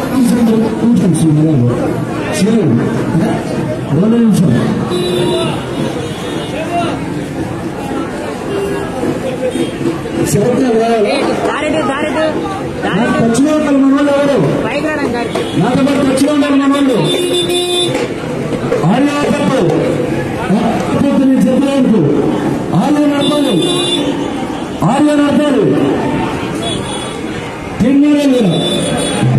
కూర్చోండి శ్రీమలాలు చేయండి రెండు నిమిషం శ్రద్ధ వేయాలి దారెడు దారెడు నాకు దారెడు ఖర్చులో ఉండాలి మనోళ్ళు ఎవరు? పైకి రావడం గారికి నాతో పాటు ఖర్చులో ఉండాలి మనోళ్ళు ఆడియో తప్పు తప్పు నేను చెప్పలేదు ఆడియో నడపాలి ఆడియో నడపాలి తిన్నారా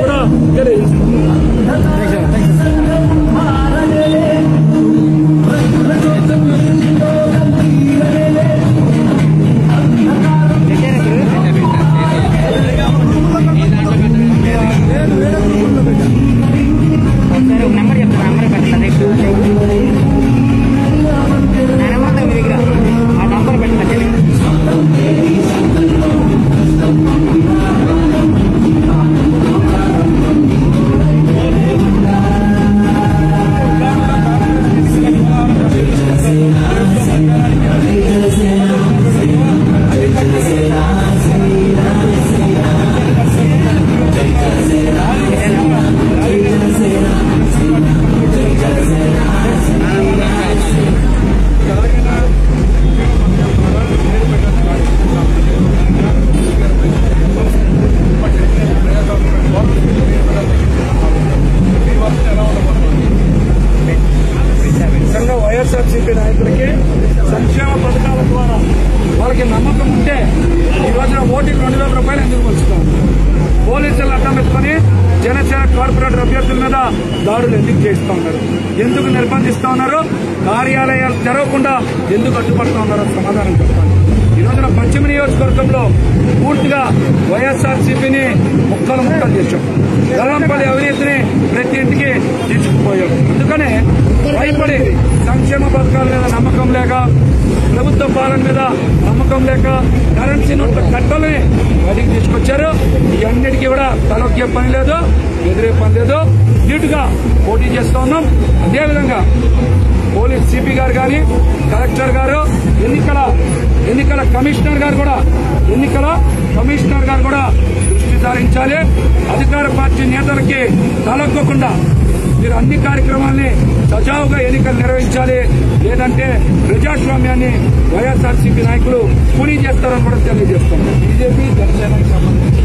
Bro, get it. ముక్కలు ముక్కలు చేశాం గల్లంపల్లి అవినీతిని ప్రతి ఇంటికి తీసుకుపోయాం. అందుకనే భయపడి సంక్షేమ పథకాల మీద నమ్మకం లేక ప్రభుత్వ పాలన మీద నమ్మకం లేక కరెన్సీ నోట్ల కట్టలని బయటికి తీసుకొచ్చారు. ఇవన్నిటికీ కూడా తలొక్కే పని లేదు ఎదురే పని లేదు. నీటుగా పోటీ చేస్తూ ఉన్నాం. అదేవిధంగా పోలీస్ సిపి గారు కానీ కలెక్టర్ గారు ఎన్నికల ఎన్నికల కమిషనర్ గారు కూడా ఎన్నికల కమిషనర్ గారు కూడా దృష్టి అధికార పార్టీ నేతలకి తలొక్కకుండా మీరు అన్ని కార్యక్రమాల్ని సజావుగా ఎన్నికలు నిర్వహించాలి. లేదంటే ప్రజాస్వామ్యాన్ని వైఎస్ఆర్సీపీ నాయకులు కూలీ చేస్తారని కూడా తెలియజేస్తున్నారు. బీజేపీ జనసేనకు సంబంధించి.